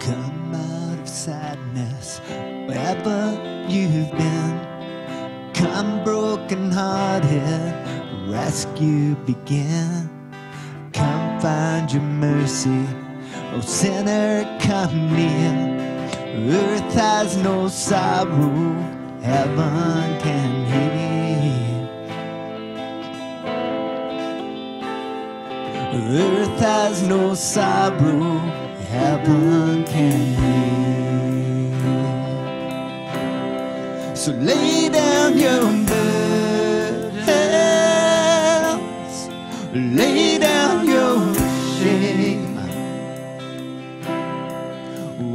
Come out of sadness wherever you've been. Come broken hearted, rescue begin. Come find your mercy, oh sinner, come near. Earth has no sorrow, heaven can heal. Earth has no sorrow, heaven can heal. So lay down your burdens, lay down your shame.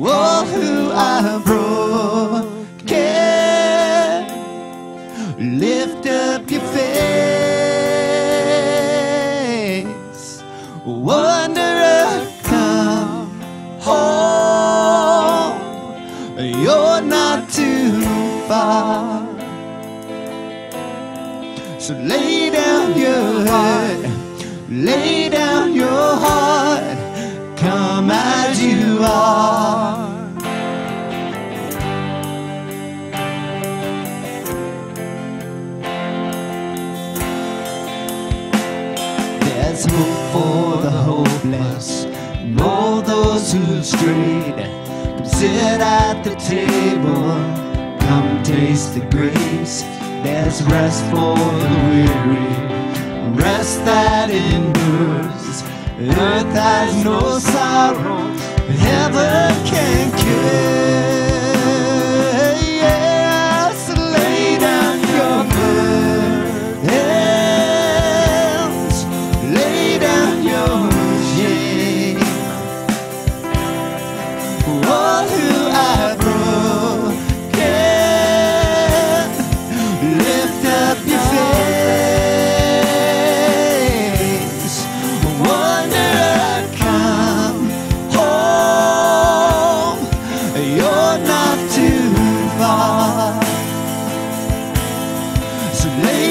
All who are broken, lift up your face. Wanderer, far. So lay down your heart, lay down your heart, come as you are. There's hope for the hopeless, and all those who strayed. Come sit at the table, come taste the grace. There's rest for the weary, rest that endures. Earth has no sorrow, So lay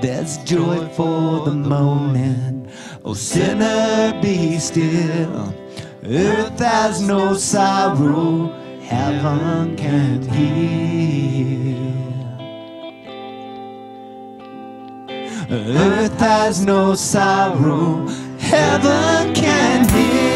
There's joy for the moment. Oh, sinner, be still. Earth has no sorrow, heaven can't heal. Earth has no sorrow, heaven can heal.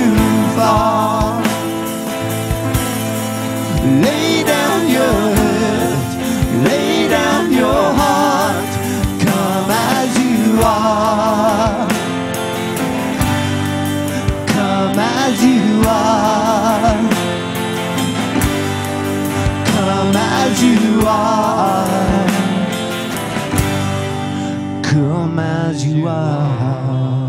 you are. Come as you are. Come as you are.